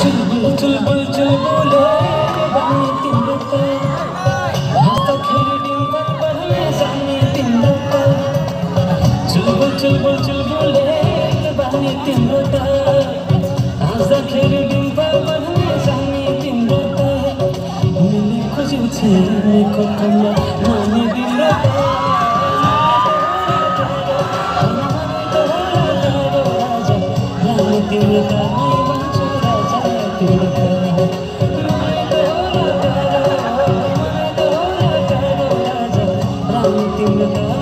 चुलबुल चुलबुल चुलबुले बने तिम्रो त हाँस्दाखेरि तिम्रो त चुलबुल तिम्रो त हाँस्दाखेरि तिम्रो त मैले त त Thank you.